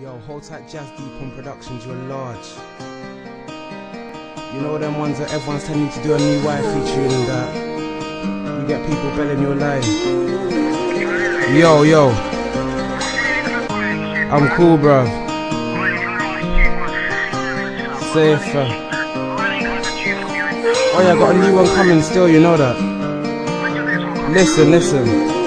Yo, hold tight Jazz Deep on Productions, you're large. You know them ones that everyone's telling you to do a new wifey tune and that. You get people belling your line. Yo, yo. I'm cool, bruv. Safer. Oh yeah, I got a new one coming still, you know that. Listen, listen.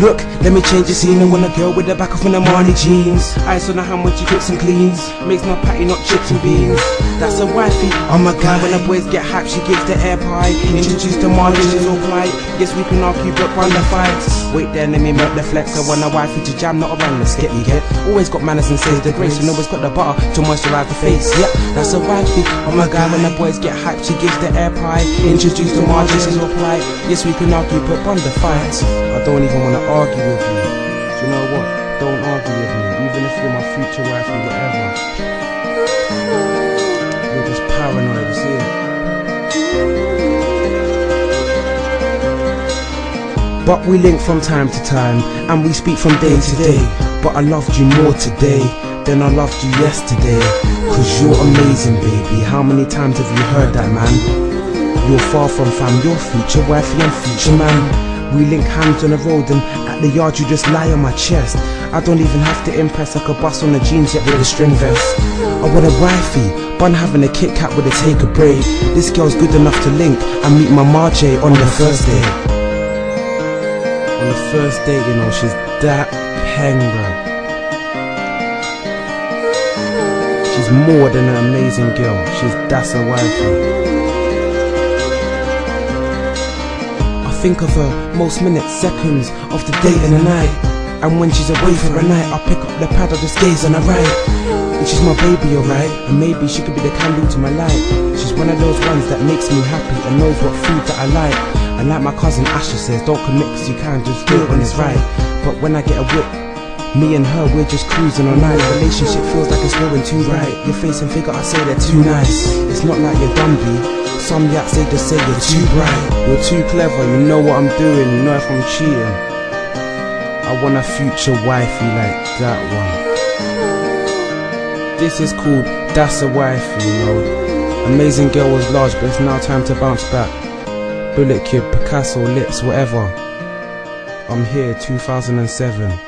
Look, let me change the scene. I want a girl with the back of the Marley jeans. On her hand when she cooks and cleans. Makes my patty not chips and beans. That's a wifey. Oh my god, when the boys get hyped, she gives the air pie. Introduce the Marley, she's all. Yes, we can argue, but run the fights. Wait there, let me make the flex. I want a wifey to jam, not around the skip. You get? Always got manners and saves the grace. And always got the butter to moisturize the face. Yep, that's a wifey. Oh my god, when the boys get hyped, she gives the air pie. Introduce the Marley, she's polite. Yes, we can argue, but run the fights. I don't even wanna argue with you. Do you know what? Don't argue with me, even if you're my future wife But we link from time to time, and we speak from day to day. But I loved you more today than I loved you yesterday. Cause you're amazing, baby. How many times have you heard that, man? You're far from fam, you're future wifey and future man. We link hands on the road and at the yard you just lie on my chest. I don't even have to impress, I could bust on the jeans yet with a string vest. I want a wifey, bun having a Kit Kat with a take a break. This girl's good enough to link and meet my Marjay on the first day. On the first date, you know, she's that peng, bro. She's more than an amazing girl. She's that's a wifey. I think of her most minutes, seconds of the day and the night. And when she's away for a night, I pick up the pad, I just gaze on her right. And she's my baby, alright. And maybe she could be the candle to my light. She's one of those ones that makes me happy and knows what food that I like. And like my cousin Asher says, don't commit cause you can't just do it when it's right. But when I get a whip, me and her, we're just cruising all night. Relationship feels like it's going too right. Your face and figure, I say they're too nice. It's not like you're Dumby. Some yaks they just say you're too bright. You're too clever, you know what I'm doing, you know if I'm cheating. I want a future wifey like that one. This is called That's a Wifey, you know. Amazing girl was large, but it's now time to bounce back. Bullit Kid, Picasso, Lips, whatever. I'm here, 2007.